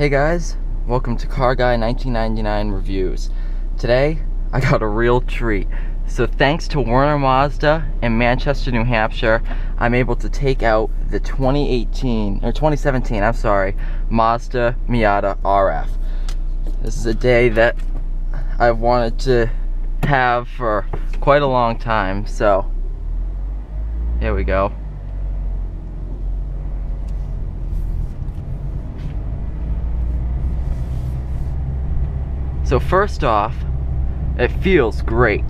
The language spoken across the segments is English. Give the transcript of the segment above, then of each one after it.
Hey guys, welcome to Car Guy 1999 Reviews. Today, I got a real treat. So thanks to Werner Mazda in Manchester, New Hampshire, I'm able to take out the 2018, or 2017, I'm sorry, Mazda Miata RF. This is a day that I've wanted to have for quite a long time, so here we go. So first off, it feels great.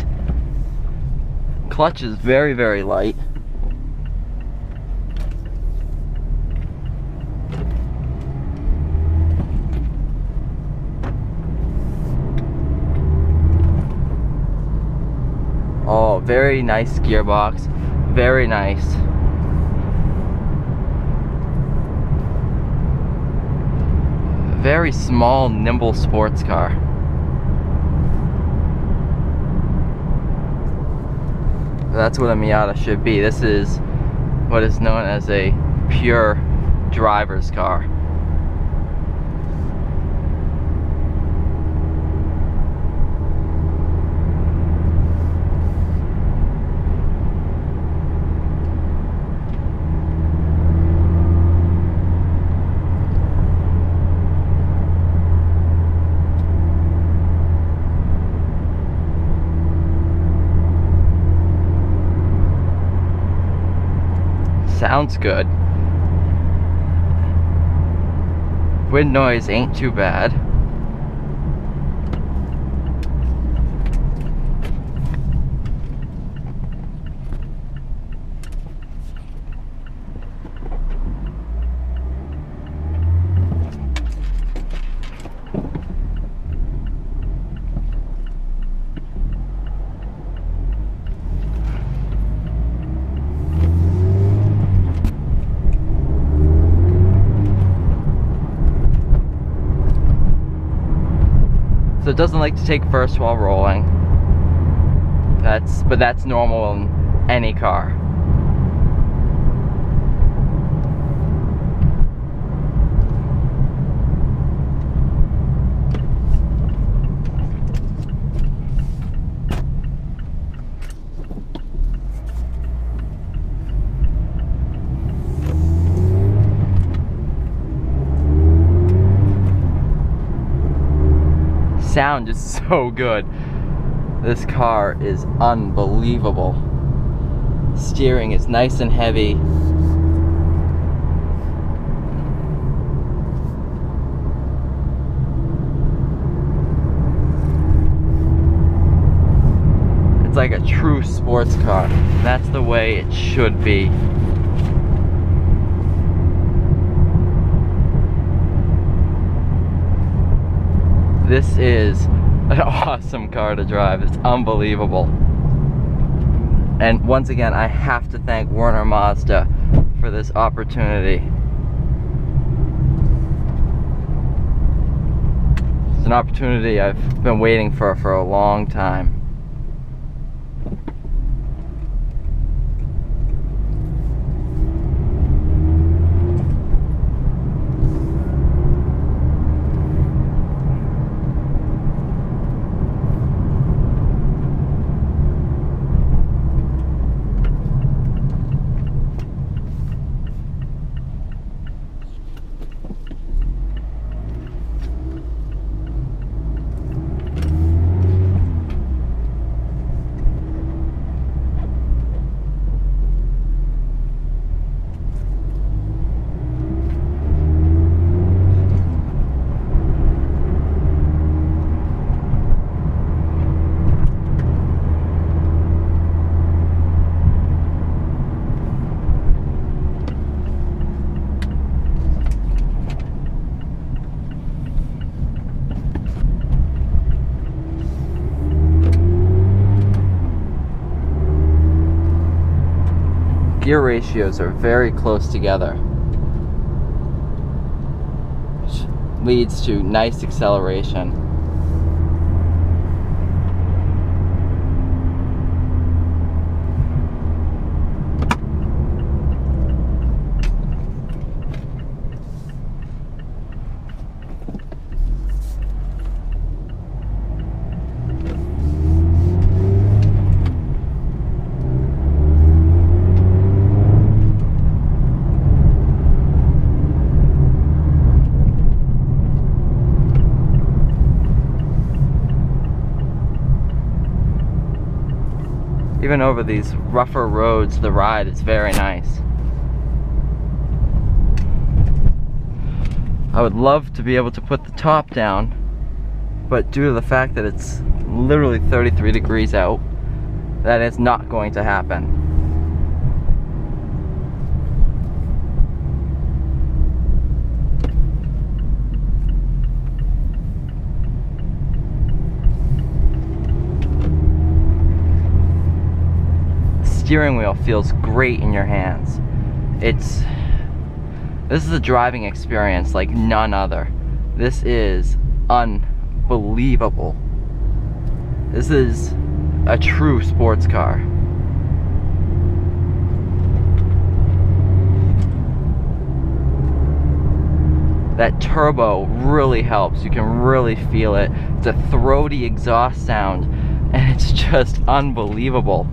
Clutch is very, very light. Oh, very nice gearbox. Very nice. Very small, nimble sports car. That's what a Miata should be. This is what is known as a pure driver's car. Sounds good. Wind noise ain't too bad. so it doesn't like to take first while rolling. That's, but that's normal in any car. Sound is so good. This car is unbelievable. Steering is nice and heavy. It's like a true sports car. That's the way it should be. This is an awesome car to drive. It's unbelievable. And once again, I have to thank Werner Mazda for this opportunity. It's an opportunity I've been waiting for for a long time. Gear ratios are very close together which leads to nice acceleration even over these rougher roads, the ride is very nice. I would love to be able to put the top down, but due to the fact that it's literally 33 degrees out, that is not going to happen. Steering wheel feels great in your hands. It's, this is a driving experience like none other. This is unbelievable. This is a true sports car. That turbo really helps. You can really feel it. It's a throaty exhaust sound and it's just unbelievable.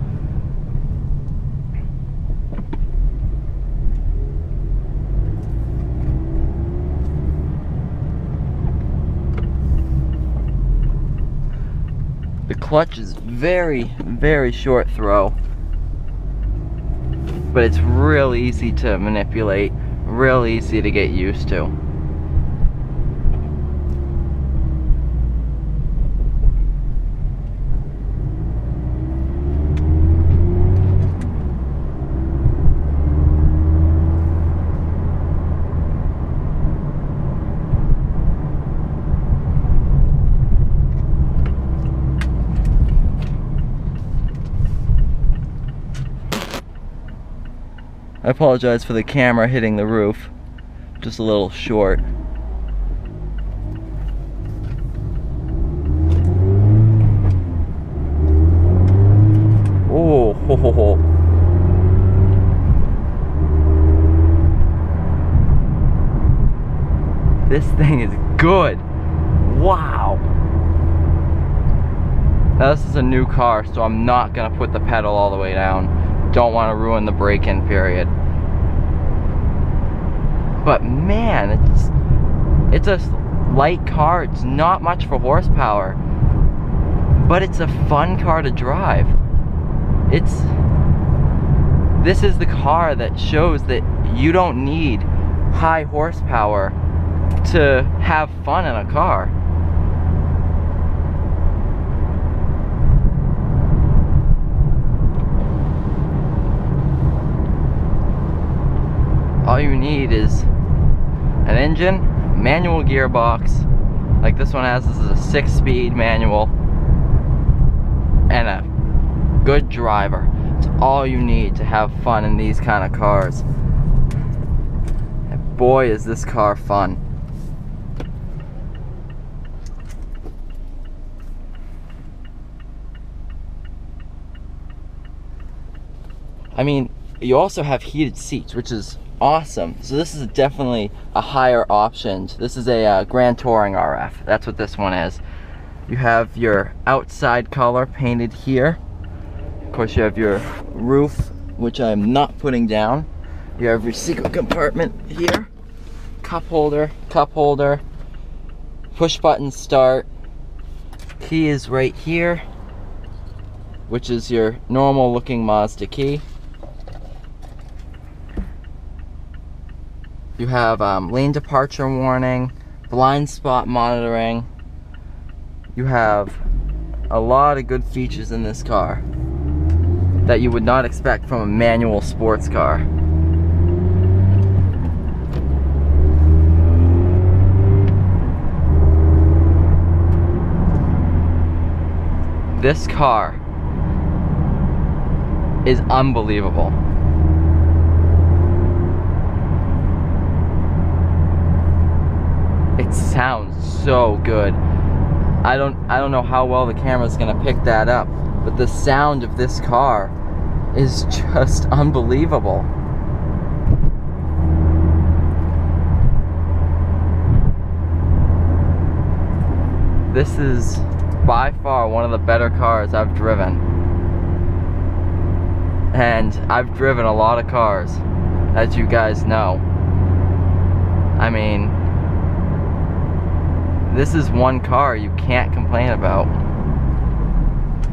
Clutch is very, very short throw. But it's real easy to manipulate, real easy to get used to. Apologize for the camera hitting the roof. Just a little short. Oh, ho, ho, ho. This thing is good. Wow. Now this is a new car, so I'm not gonna put the pedal all the way down don't want to ruin the break-in period. But man, it's it's a light car. It's not much for horsepower, but it's a fun car to drive. It's this is the car that shows that you don't need high horsepower to have fun in a car. all you need is an engine, manual gearbox, like this one has, this is a six speed manual, and a good driver. It's all you need to have fun in these kind of cars. And boy is this car fun. I mean, you also have heated seats, which is awesome. So this is definitely a higher option. This is a uh, Grand Touring RF. That's what this one is. You have your outside color painted here. Of course, you have your roof, which I'm not putting down. You have your secret compartment here. Cup holder, cup holder, push button start. Key is right here, which is your normal looking Mazda key. You have um, lane departure warning, blind spot monitoring. You have a lot of good features in this car that you would not expect from a manual sports car. This car is unbelievable. It sounds so good. I don't I don't know how well the camera's gonna pick that up, but the sound of this car is just unbelievable. This is by far one of the better cars I've driven. And I've driven a lot of cars, as you guys know. I mean, this is one car you can't complain about.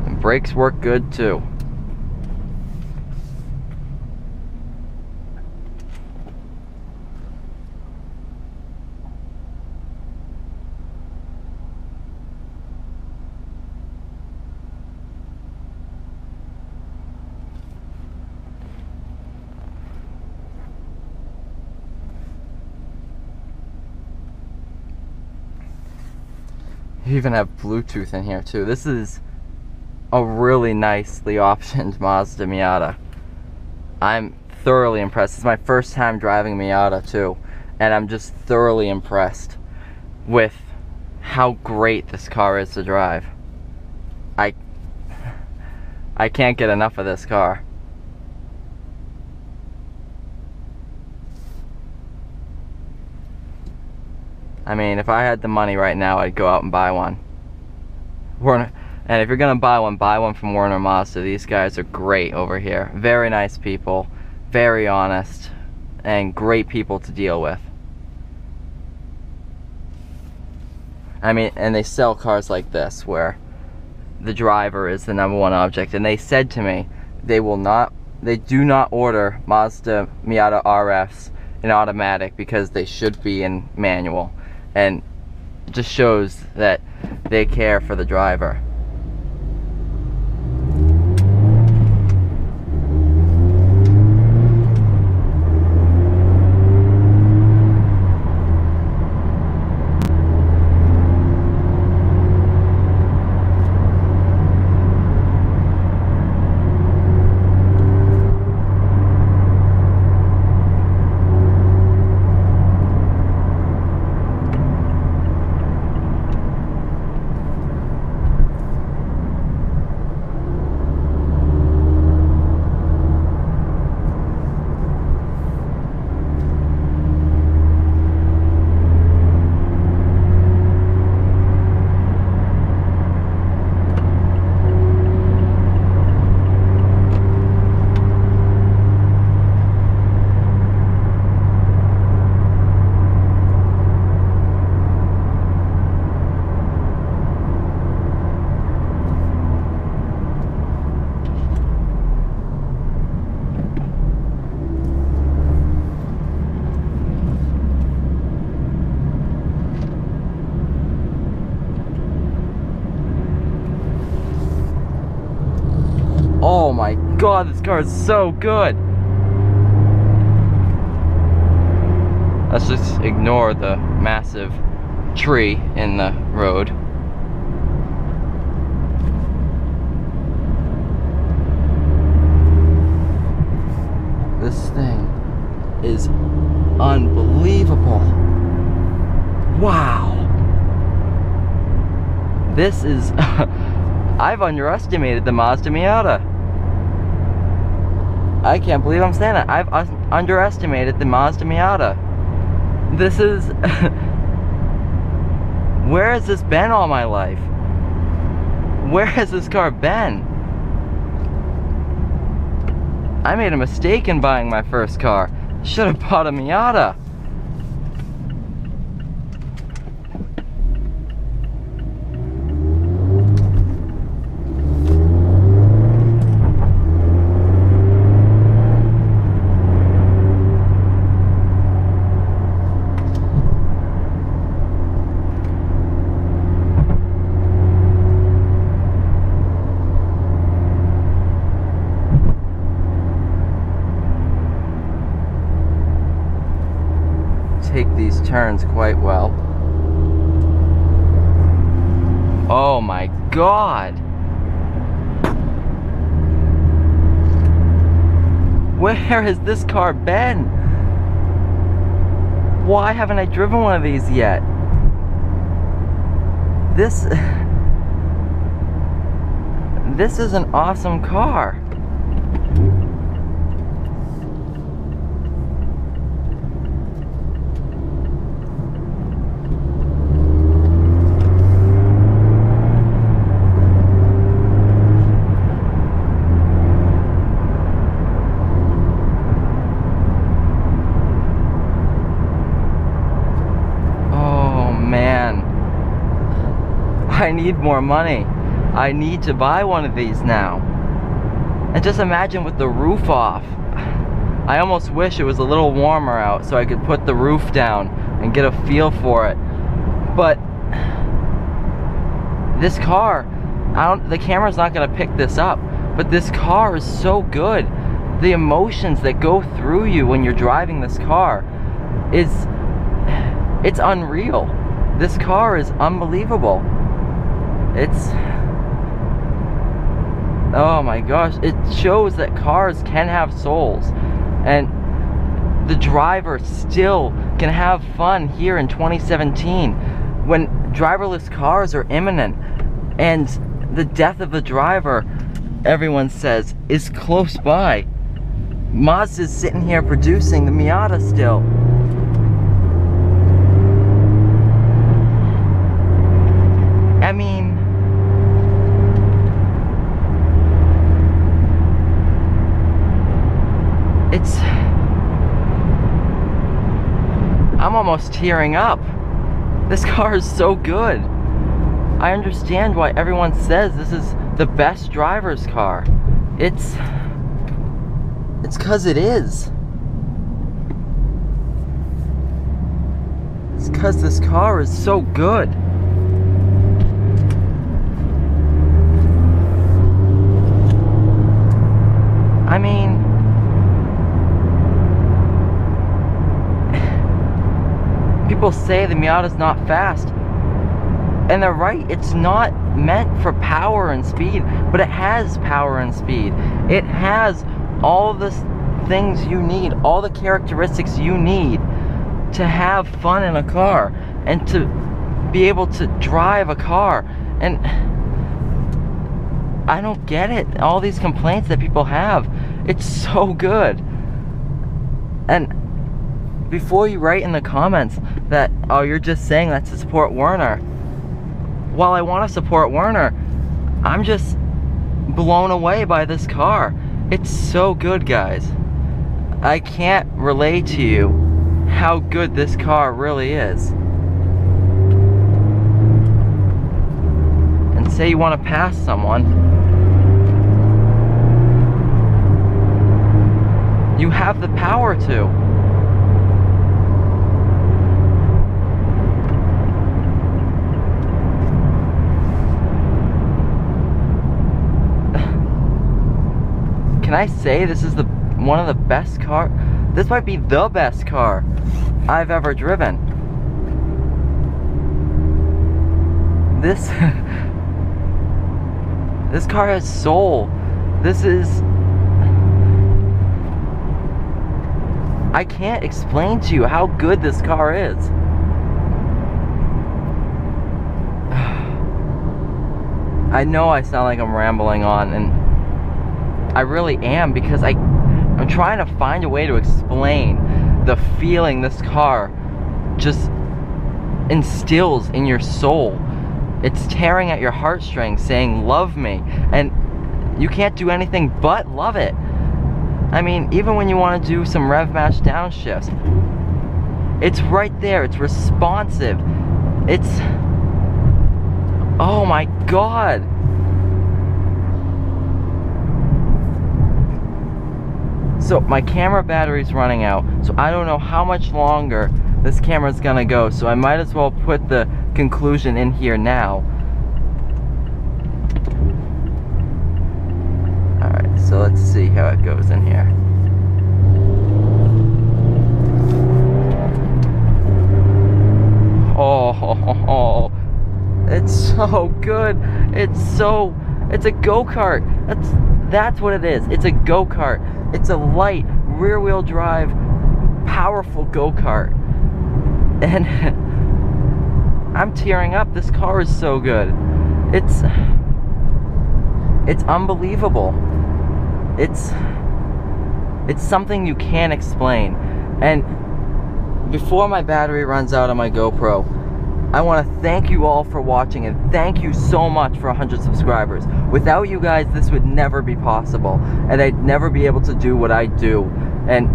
And brakes work good too. Even have Bluetooth in here too. This is a really nicely optioned Mazda Miata. I'm thoroughly impressed. It's my first time driving Miata too, and I'm just thoroughly impressed with how great this car is to drive. I I can't get enough of this car. I mean, if I had the money right now, I'd go out and buy one. Werner, and if you're gonna buy one, buy one from Werner Mazda. These guys are great over here. Very nice people, very honest, and great people to deal with. I mean, and they sell cars like this where the driver is the number one object. And they said to me, they will not, they do not order Mazda Miata RFs in automatic because they should be in manual and just shows that they care for the driver. Oh my god, this car is so good. Let's just ignore the massive tree in the road. This thing is unbelievable. Wow. This is, I've underestimated the Mazda Miata. I can't believe I'm saying that. I've underestimated the Mazda Miata. This is... Where has this been all my life? Where has this car been? I made a mistake in buying my first car. Should have bought a Miata. Take these turns quite well. Oh my god! Where has this car been? Why haven't I driven one of these yet? This... This is an awesome car. I need more money. I need to buy one of these now. And just imagine with the roof off. I almost wish it was a little warmer out so I could put the roof down and get a feel for it. But this car, I don't the camera's not gonna pick this up, but this car is so good. The emotions that go through you when you're driving this car is it's unreal. This car is unbelievable. It's oh my gosh, it shows that cars can have souls. And the driver still can have fun here in 2017 when driverless cars are imminent and the death of the driver, everyone says, is close by. Mazda's sitting here producing the Miata still. I mean, it's I'm almost tearing up. This car is so good. I understand why everyone says this is the best driver's car. It's it's cuz it is. It's cuz this car is so good. I mean, people say the Miata's not fast. And they're right, it's not meant for power and speed, but it has power and speed. It has all the things you need, all the characteristics you need to have fun in a car and to be able to drive a car. And I don't get it. All these complaints that people have. It's so good. And before you write in the comments that, oh, you're just saying that to support Werner. While I want to support Werner, I'm just blown away by this car. It's so good, guys. I can't relay to you how good this car really is. And say you want to pass someone, You have the power to. Can I say this is the one of the best car? This might be the best car I've ever driven. This this car has soul. This is I can't explain to you how good this car is. I know I sound like I'm rambling on and I really am because I I'm trying to find a way to explain the feeling this car just instills in your soul. It's tearing at your heartstrings saying love me and you can't do anything but love it. I mean, even when you want to do some rev match downshifts, it's right there. It's responsive. It's, oh my God. So my camera battery's running out, so I don't know how much longer this camera's gonna go, so I might as well put the conclusion in here now. Alright, so let's see how it goes in here. Oh, it's so good. It's so, it's a go-kart. That's, that's what it is. It's a go-kart. It's a light, rear-wheel drive, powerful go-kart. And I'm tearing up. This car is so good. It's, it's unbelievable it's it's something you can't explain. And before my battery runs out on my GoPro, I want to thank you all for watching and thank you so much for 100 subscribers. Without you guys, this would never be possible and I'd never be able to do what I do. And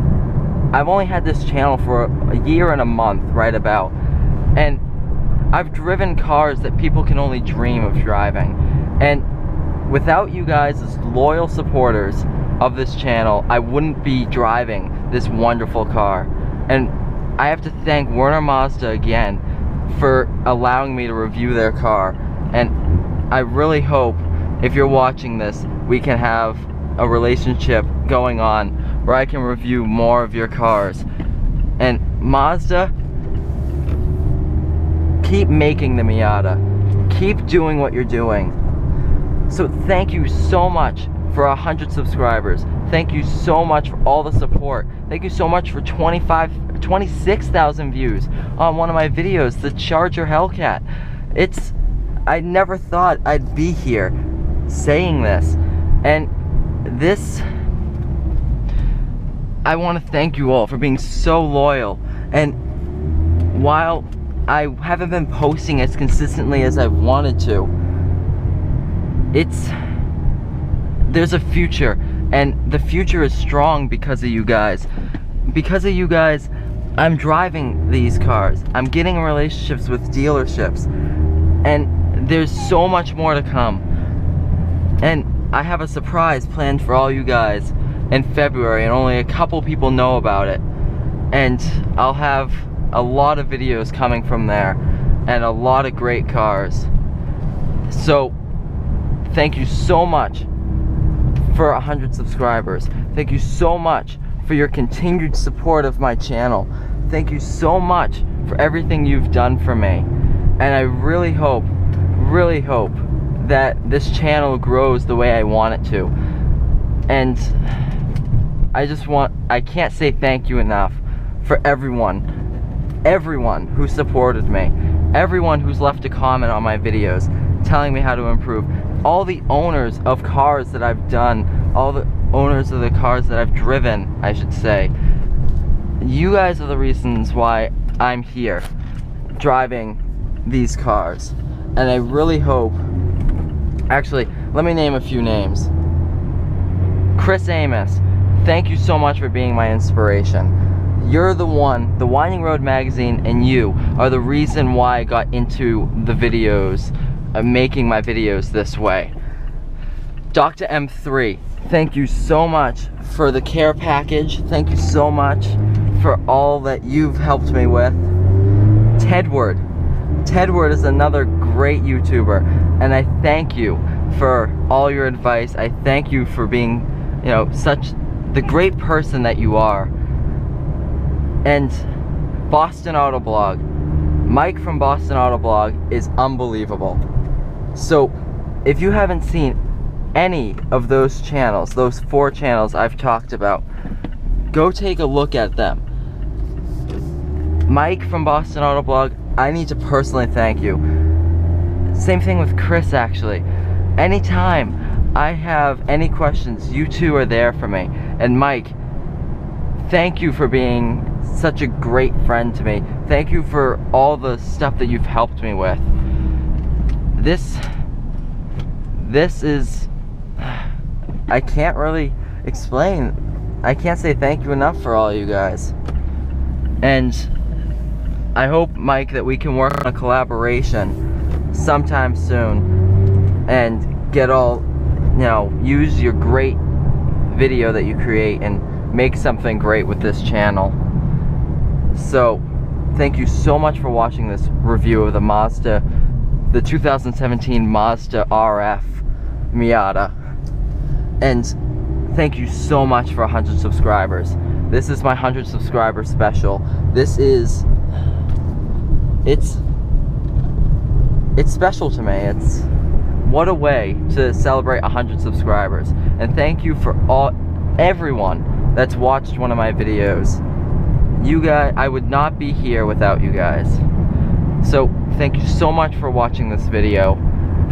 I've only had this channel for a year and a month, right about. And I've driven cars that people can only dream of driving. And without you guys as loyal supporters of this channel, I wouldn't be driving this wonderful car. And I have to thank Werner Mazda again for allowing me to review their car. And I really hope if you're watching this, we can have a relationship going on where I can review more of your cars. And Mazda, keep making the Miata keep doing what you're doing. So thank you so much for 100 subscribers. Thank you so much for all the support. Thank you so much for 25, 26,000 views on one of my videos, the Charger Hellcat. It's, I never thought I'd be here saying this. And this, I want to thank you all for being so loyal. And while I haven't been posting as consistently as I wanted to, it's, there's a future and the future is strong because of you guys. Because of you guys, I'm driving these cars. I'm getting in relationships with dealerships. And there's so much more to come. And I have a surprise planned for all you guys in February and only a couple people know about it. And I'll have a lot of videos coming from there and a lot of great cars. So, thank you so much for 100 subscribers. Thank you so much for your continued support of my channel. Thank you so much for everything you've done for me. And I really hope, really hope that this channel grows the way I want it to. And I just want, I can't say thank you enough for everyone, everyone who supported me, everyone who's left a comment on my videos telling me how to improve, all the owners of cars that I've done, all the owners of the cars that I've driven, I should say, you guys are the reasons why I'm here driving these cars. And I really hope, actually, let me name a few names. Chris Amos, thank you so much for being my inspiration. You're the one, the Winding Road magazine and you are the reason why I got into the videos uh, making my videos this way. Dr. M3, thank you so much for the care package. Thank you so much for all that you've helped me with. Tedward. Tedward is another great YouTuber, and I thank you for all your advice. I thank you for being, you know, such the great person that you are. And Boston Autoblog. Mike from Boston Autoblog is unbelievable. So, if you haven't seen any of those channels, those four channels I've talked about, go take a look at them. Mike from Boston Autoblog, I need to personally thank you. Same thing with Chris, actually. Anytime I have any questions, you two are there for me. And Mike, thank you for being such a great friend to me. Thank you for all the stuff that you've helped me with this this is I can't really explain. I can't say thank you enough for all you guys. And I hope Mike that we can work on a collaboration sometime soon and get all you know use your great video that you create and make something great with this channel. So thank you so much for watching this review of the Mazda the 2017 Mazda RF Miata. And thank you so much for 100 subscribers. This is my 100 subscriber special. This is, it's, it's special to me. It's, what a way to celebrate 100 subscribers. And thank you for all, everyone that's watched one of my videos. You guys, I would not be here without you guys. So thank you so much for watching this video.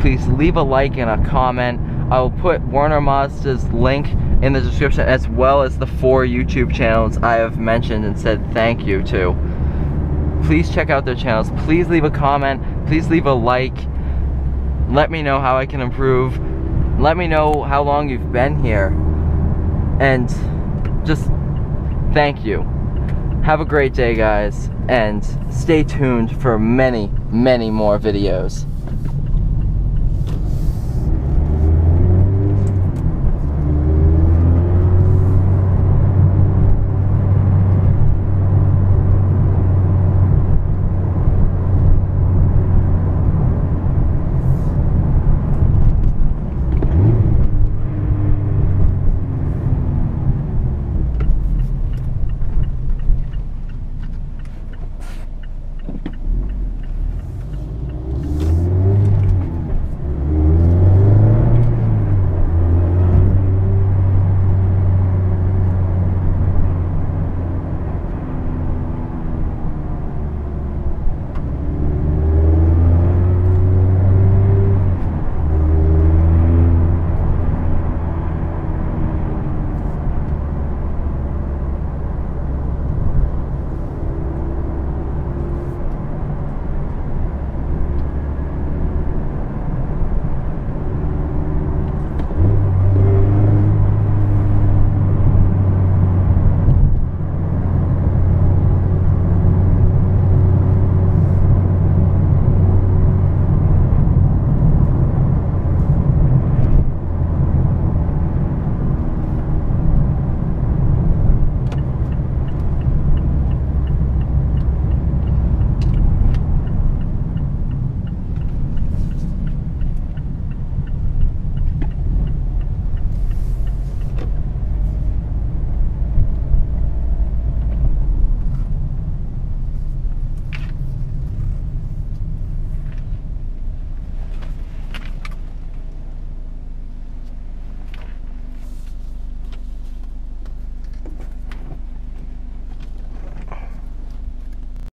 Please leave a like and a comment. I will put Werner Mazda's link in the description as well as the four YouTube channels I have mentioned and said thank you to. Please check out their channels. Please leave a comment. Please leave a like. Let me know how I can improve. Let me know how long you've been here. And just thank you. Have a great day, guys, and stay tuned for many, many more videos.